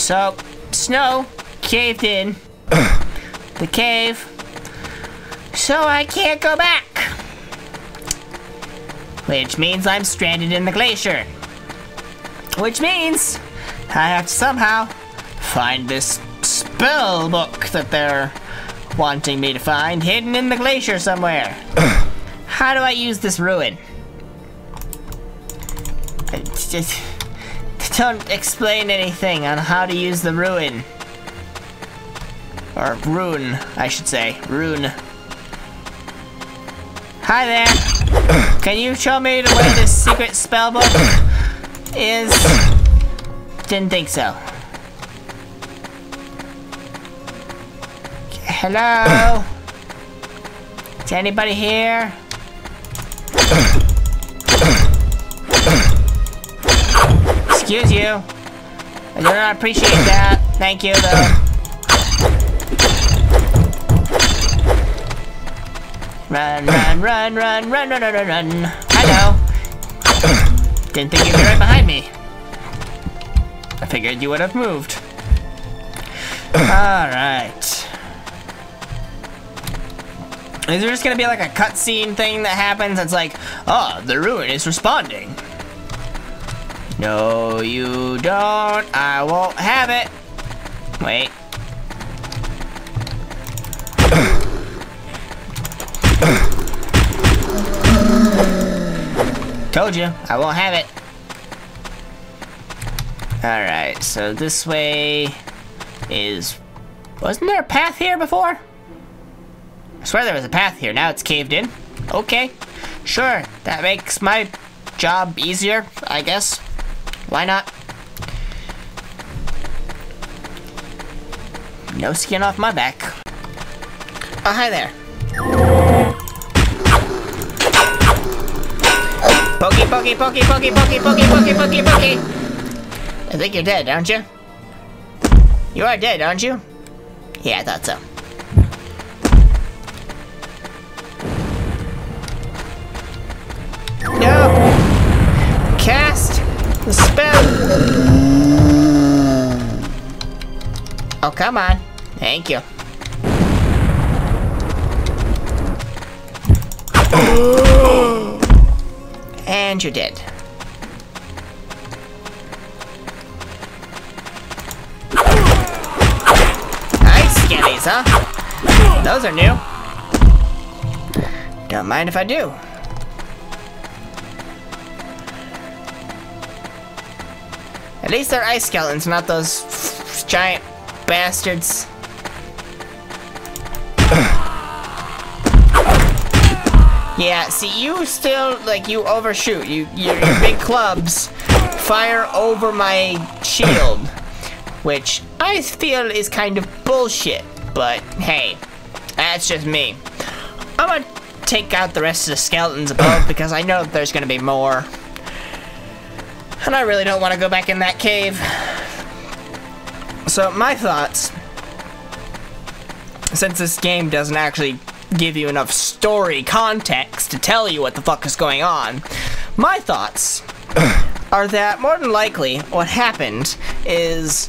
So, snow caved in the cave, so I can't go back. Which means I'm stranded in the glacier. Which means I have to somehow find this spell book that they're wanting me to find hidden in the glacier somewhere. How do I use this ruin? It's just, don't explain anything on how to use the ruin. Or rune, I should say. Rune. Hi there. Can you show me the way this secret spell book is? Didn't think so. Hello? Is anybody here? Excuse you. I do not appreciate that. Thank you, though. Run, run, run, run, run, run, run, run, run. Hello. Didn't think you'd be right behind me. I figured you would have moved. Alright. Is there just gonna be like a cutscene thing that happens that's like, oh, the ruin is responding? No, you don't. I won't have it. Wait. Told you, I won't have it. Alright, so this way is... Wasn't there a path here before? I swear there was a path here, now it's caved in. Okay, sure, that makes my job easier, I guess. Why not? No skin off my back. Oh, hi there. Pokey, pokey, pokey, pokey, pokey, pokey, pokey, pokey, pokey. I think you're dead, aren't you? You are dead, aren't you? Yeah, I thought so. No! Cast Oh, come on. Thank you. And you're dead. Nice skellies, huh? Those are new. Don't mind if I do. At least they're ice skeletons, not those giant bastards. yeah, see, you still, like, you overshoot. You, your, your big clubs fire over my shield, which I feel is kind of bullshit, but hey, that's just me. I'm gonna take out the rest of the skeletons above because I know there's gonna be more. And I really don't want to go back in that cave. So, my thoughts, since this game doesn't actually give you enough story context to tell you what the fuck is going on, my thoughts are that more than likely what happened is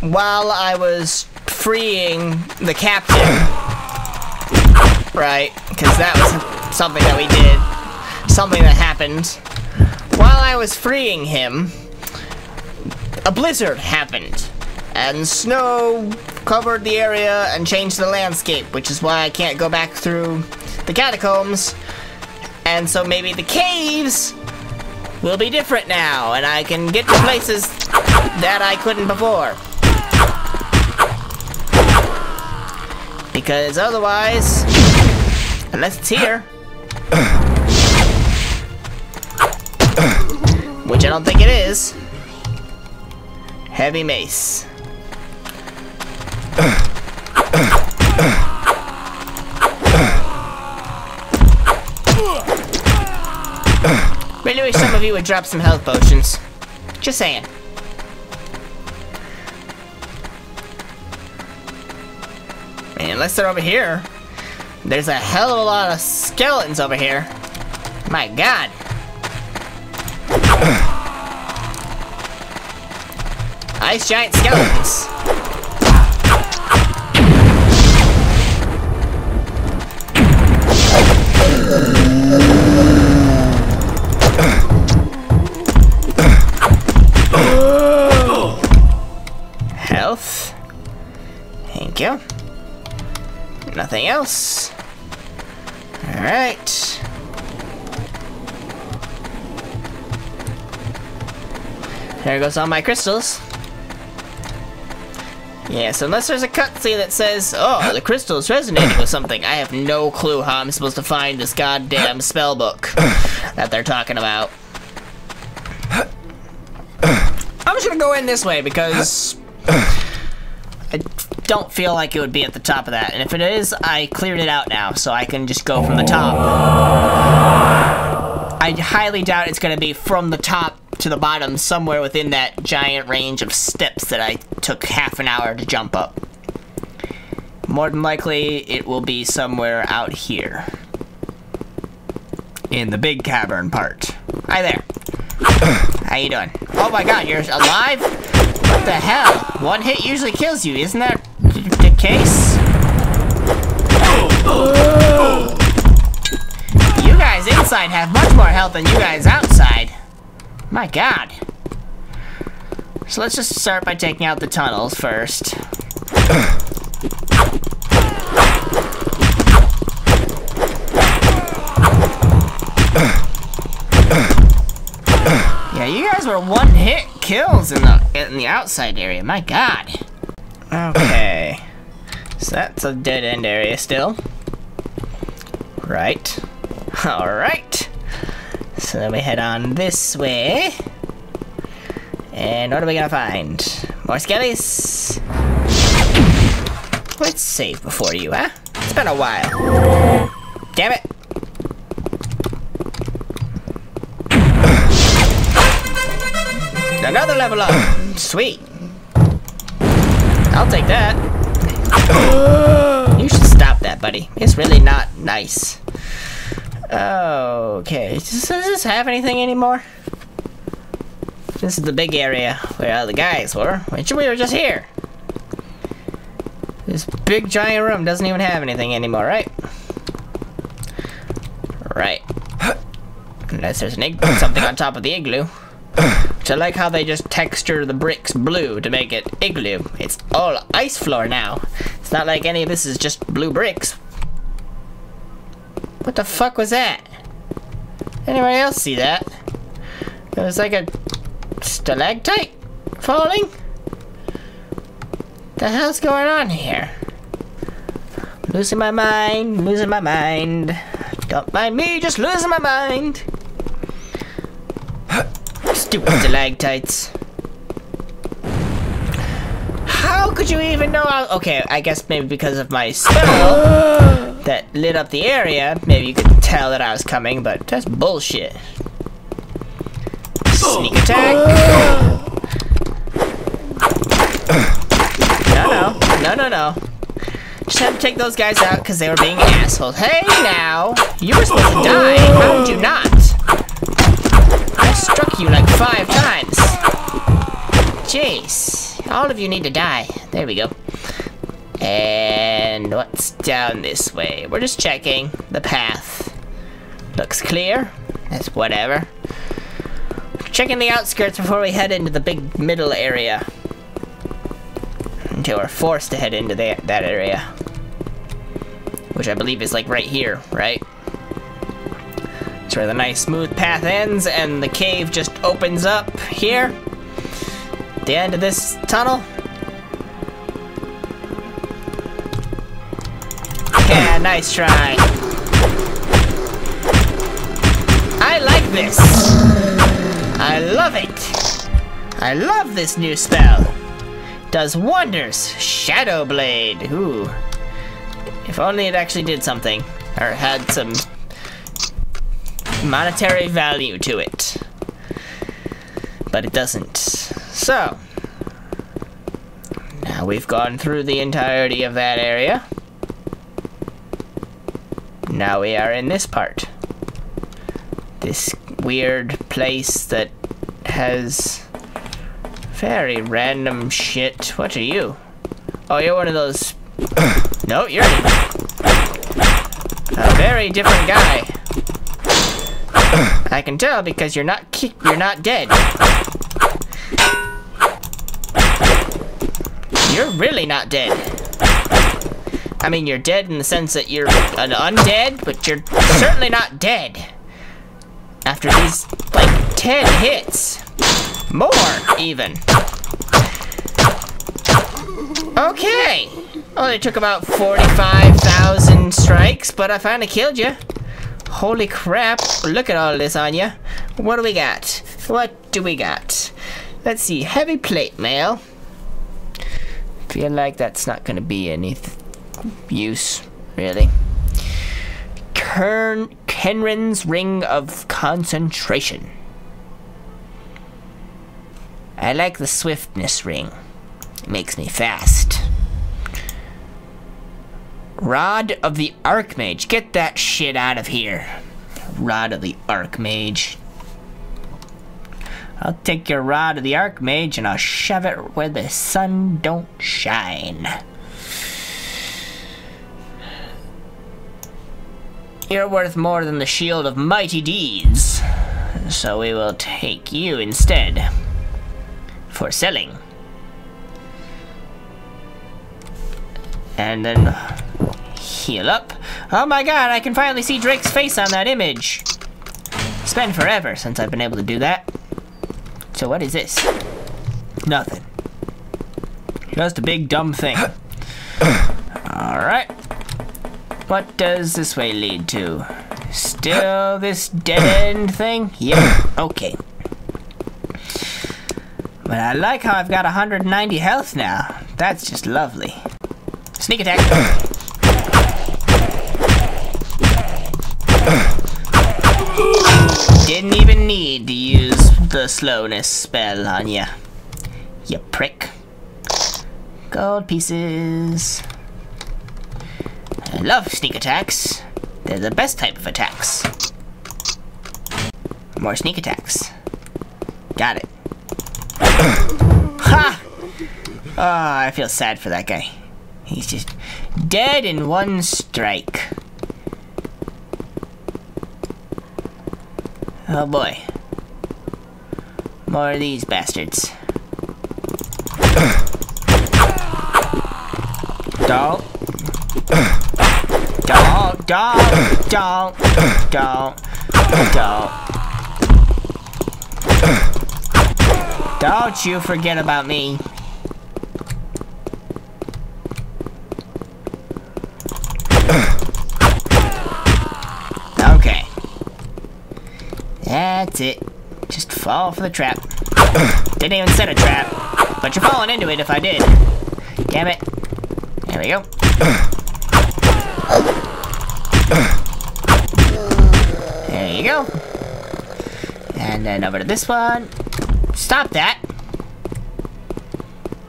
while I was freeing the captain, right, because that was something that we did, something that happened, I was freeing him, a blizzard happened, and snow covered the area and changed the landscape, which is why I can't go back through the catacombs, and so maybe the caves will be different now, and I can get to places that I couldn't before. Because otherwise, unless it's here, don't think it is, heavy mace. Really wish some of you would drop some health potions. Just saying. Man, unless they're over here. There's a hell of a lot of skeletons over here. My god. Ice giant skeletons. Health. Thank you. Nothing else. Alright. There goes all my crystals. Yes, unless there's a cutscene that says, oh, the crystal's resonating with something. I have no clue how I'm supposed to find this goddamn spell book that they're talking about. I'm just gonna go in this way because I don't feel like it would be at the top of that. And if it is, I cleared it out now, so I can just go from the top. I highly doubt it's gonna be from the top to the bottom, somewhere within that giant range of steps that I took half an hour to jump up. More than likely, it will be somewhere out here. In the big cavern part. Hi there. How you doing? Oh my god, you're alive? What the hell? One hit usually kills you, isn't that the case? You guys inside have much more health than you guys outside. My god. So let's just start by taking out the tunnels first. Yeah, you guys were one hit kills in the in the outside area. My god. Okay. So that's a dead end area still. Right. Alright. So then we head on this way. And what are we gonna find? More skellies? Let's save before you, huh? It's been a while. Damn it. Another level up. Sweet. I'll take that. You should stop that, buddy. It's really not nice. Okay, does this have anything anymore? This is the big area where all the guys were, which we were just here. This big giant room doesn't even have anything anymore, right? Right. Unless there's an something on top of the igloo. Which I like how they just texture the bricks blue to make it igloo. It's all ice floor now. It's not like any of this is just blue bricks. What the fuck was that? Anybody else see that? It was like a stalactite falling? The hell's going on here? Losing my mind, losing my mind. Don't mind me, just losing my mind. Stupid stalactites. How could you even know? I okay, I guess maybe because of my spell that lit up the area, maybe you could tell that I was coming, but that's bullshit. Sneak attack. No, no, no, no, no. Just had to take those guys out because they were being assholes. Hey, now, you were supposed to die. How did you not? I struck you like five times. Jeez, all of you need to die. There we go. And what's down this way? We're just checking the path. Looks clear. That's whatever. Checking the outskirts before we head into the big middle area. Until we're forced to head into the, that area. Which I believe is like right here, right? It's where the nice smooth path ends and the cave just opens up here. The end of this tunnel. Yeah, nice try. I like this. I love it. I love this new spell. Does wonders. Shadow Blade. Ooh. If only it actually did something. Or had some monetary value to it. But it doesn't. So. Now we've gone through the entirety of that area. Now we are in this part. This weird place that has Very random shit. What are you? Oh, you're one of those... no, you're a very different guy. I can tell because you're not ki you're not dead. You're really not dead. I mean, you're dead in the sense that you're an undead, but you're certainly not dead. After these, like, 10 hits. More, even. Okay. Only took about 45,000 strikes, but I finally killed you. Holy crap. Look at all this on you. What do we got? What do we got? Let's see. Heavy plate mail. Feel like that's not going to be any use, really. Kern Kenrin's Ring of Concentration. I like the swiftness ring. It makes me fast. Rod of the Archmage. Get that shit out of here. Rod of the Archmage. I'll take your Rod of the Archmage and I'll shove it where the sun don't shine. You're worth more than the Shield of Mighty Deeds. So we will take you instead. For selling. And then heal up. Oh my god, I can finally see Drake's face on that image. It's been forever since I've been able to do that. So what is this? Nothing. Just a big dumb thing. Alright. What does this way lead to? Still this dead end thing? Yeah, okay. But I like how I've got 190 health now. That's just lovely. Sneak attack. Didn't even need to use the slowness spell on ya. You prick. Gold pieces. I love sneak attacks. They're the best type of attacks. More sneak attacks. Got it. ha! Oh, I feel sad for that guy. He's just dead in one strike. Oh boy. More of these bastards. Don't. Don't, don't, don't, don't, don't. Don't you forget about me. Okay. That's it. Just fall for the trap. Didn't even set a trap. But you're falling into it if I did. Damn it. There we go. There you go. And then over to this one. Stop that.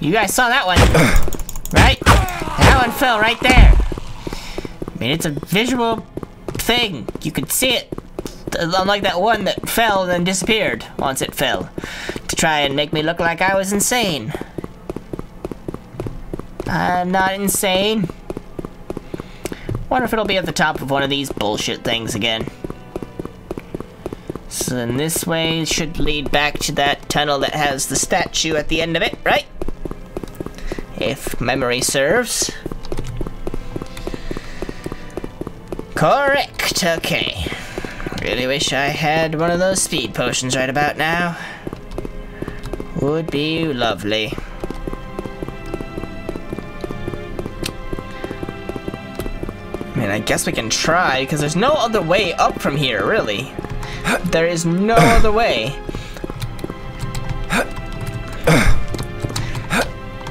You guys saw that one. Right? That one fell right there. I mean, it's a visual thing. You could see it. Unlike that one that fell and then disappeared once it fell. To try and make me look like I was insane. I'm not insane. Wonder if it'll be at the top of one of these bullshit things again. So then this way should lead back to that tunnel that has the statue at the end of it, right? If memory serves. Correct, okay. Really wish I had one of those speed potions right about now. Would be lovely. I guess we can try, because there's no other way up from here, really. There is no other way.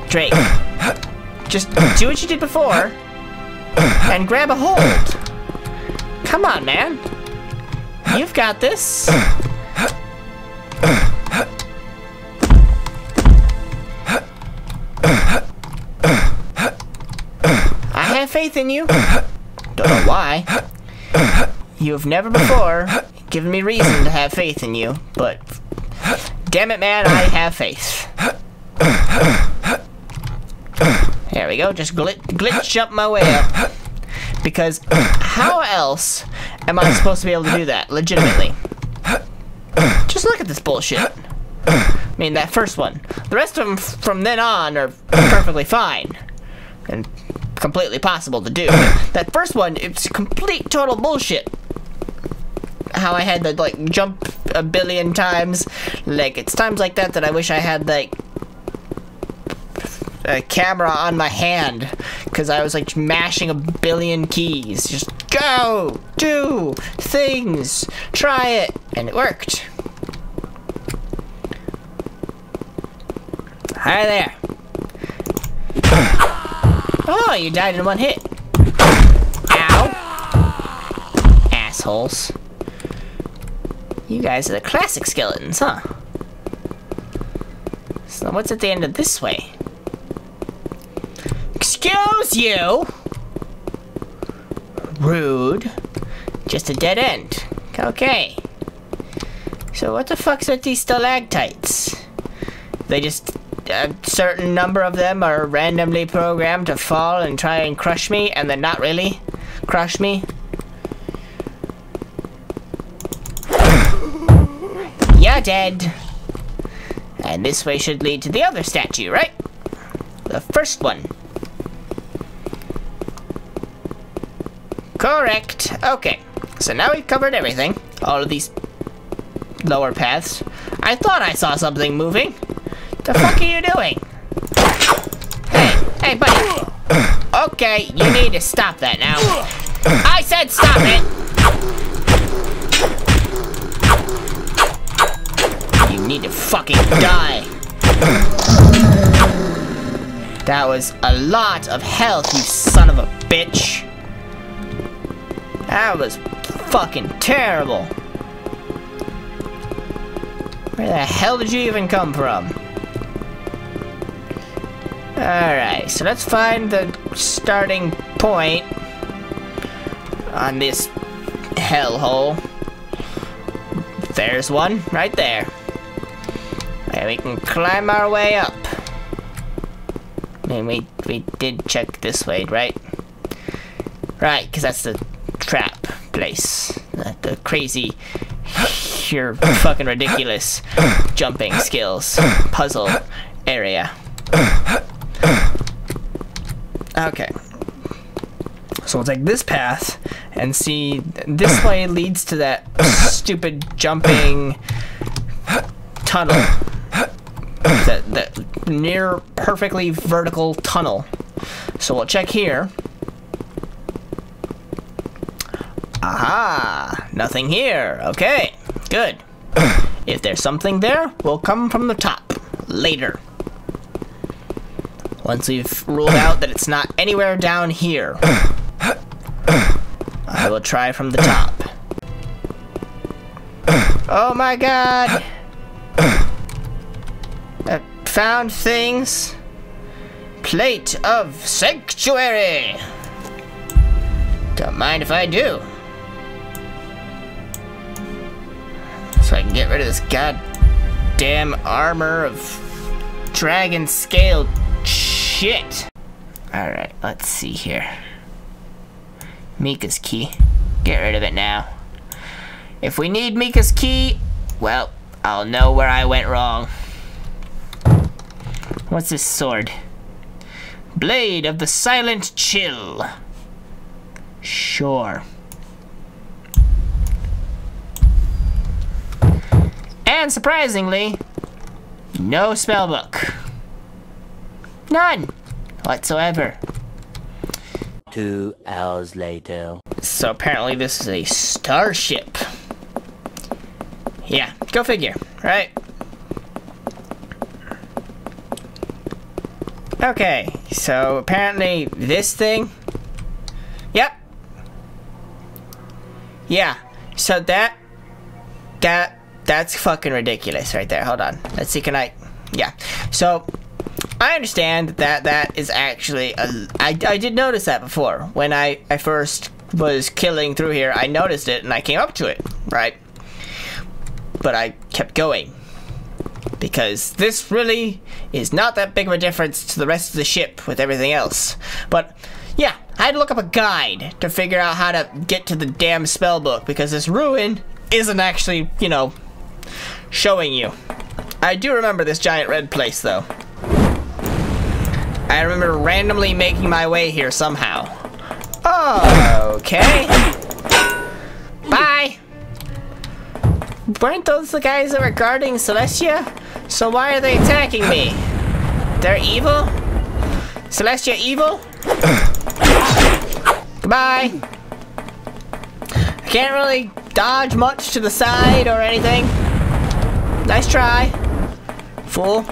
Drake, just do what you did before, and grab a hold. Come on, man. You've got this. I have faith in you. Know why. You have never before given me reason to have faith in you, but damn it, man, I have faith. There we go, just glit glitch up my way up. Because how else am I supposed to be able to do that, legitimately? Just look at this bullshit. I mean, that first one. The rest of them from then on are perfectly fine. And completely possible to do. That first one, it's complete total bullshit. How I had to, like, jump a billion times. Like, it's times like that that I wish I had, like, a camera on my hand. Because I was, like, mashing a billion keys. Just go! Do! Things! Try it! And it worked. Hi there. Oh, you died in one hit. Ow. Assholes. You guys are the classic skeletons, huh? So what's at the end of this way? Excuse you! Rude. Just a dead end. Okay. So what the fuck's with these stalactites? They just a certain number of them are randomly programmed to fall and try and crush me, and then not really crush me. You're dead. And this way should lead to the other statue, right? The first one. Correct. Okay. So now we've covered everything. All of these lower paths. I thought I saw something moving. The fuck are you doing? Hey, hey, buddy. Okay, you need to stop that now. I said stop it! You need to fucking die. That was a lot of health, you son of a bitch. That was fucking terrible. Where the hell did you even come from? Alright, so let's find the starting point on this hellhole. There's one, right there. And we can climb our way up. I mean, we, we did check this way, right? Right, because that's the trap place. The, the crazy, you're fucking ridiculous jumping skills puzzle area. Okay. So we'll take this path and see this way leads to that stupid jumping tunnel. That, that near perfectly vertical tunnel. So we'll check here. Aha! Nothing here. Okay, good. If there's something there, we'll come from the top later. Once we've ruled out that it's not anywhere down here, I will try from the top. Oh my god! I found things. Plate of Sanctuary! Don't mind if I do. So I can get rid of this goddamn armor of dragon scale shit! Alright, let's see here. Mika's key. Get rid of it now. If we need Mika's key, well, I'll know where I went wrong. What's this sword? Blade of the Silent Chill. Sure. And surprisingly, no spellbook. None whatsoever. Two hours later. So apparently this is a starship. Yeah, go figure, right? Okay, so apparently this thing... Yep. Yeah, so that... That... That's fucking ridiculous right there. Hold on. Let's see, can I... Yeah. So, I understand that that is actually a, I, I did notice that before when I, I first was killing through here I noticed it and I came up to it right but I kept going because this really is not that big of a difference to the rest of the ship with everything else. But yeah, I had to look up a guide to figure out how to get to the damn spell book because this ruin isn't actually, you know, showing you. I do remember this giant red place though. I remember randomly making my way here somehow. Oh, okay. Bye. Weren't those the guys that were guarding Celestia? So why are they attacking me? They're evil? Celestia evil? Goodbye. I can't really dodge much to the side or anything. Nice try. Fool.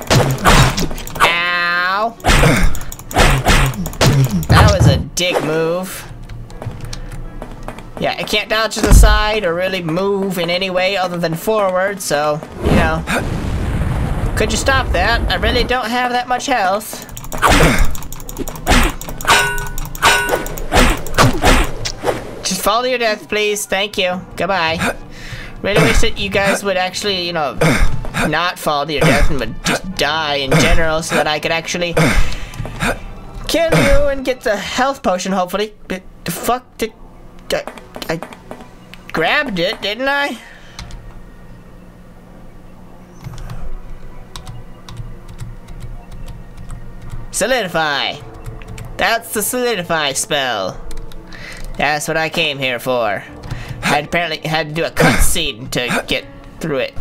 Ow. Dick move. Yeah, I can't dodge to the side or really move in any way other than forward, so, you know. Could you stop that? I really don't have that much health. Just fall to your death, please. Thank you. Goodbye. Really wish that you guys would actually, you know, not fall to your death and would just die in general so that I could actually kill you and get the health potion, hopefully. But the fuck did... I, I grabbed it, didn't I? Solidify. That's the solidify spell. That's what I came here for. I apparently had to do a cutscene to get through it.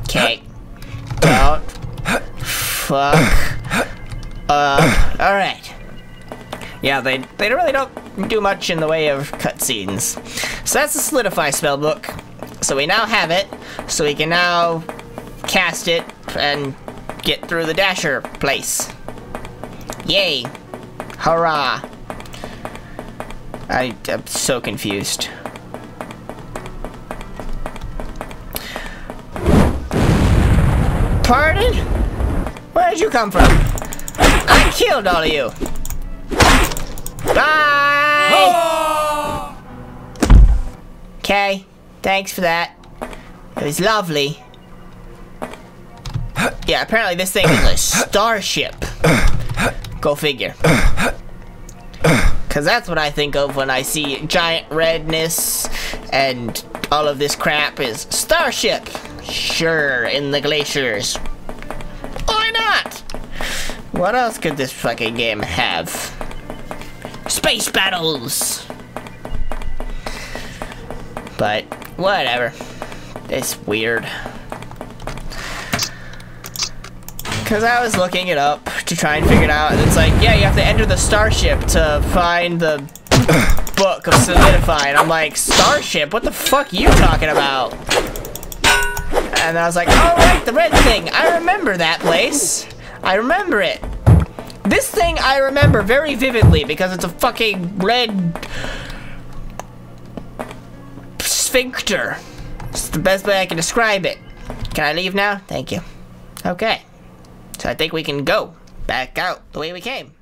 Okay. Don't fuck uh, up. Alright. Yeah, they they really don't do much in the way of cutscenes. So that's the solidify spell book. So we now have it. So we can now cast it and get through the dasher place. Yay! Hurrah! I, I'm so confused. Pardon? Where did you come from? I killed all of you! Bye! Okay, thanks for that. It was lovely. Yeah, apparently this thing is a starship. Go figure. Cause that's what I think of when I see giant redness and all of this crap is starship. Sure, in the glaciers. Why not? What else could this fucking game have? Space battles! But, whatever. It's weird. Because I was looking it up to try and figure it out, and it's like, yeah, you have to enter the starship to find the book of Solidify, and I'm like, starship? What the fuck are you talking about? And I was like, oh right, the red thing. I remember that place. I remember it. This thing I remember very vividly because it's a fucking red sphincter. It's the best way I can describe it. Can I leave now? Thank you. Okay. So I think we can go back out the way we came.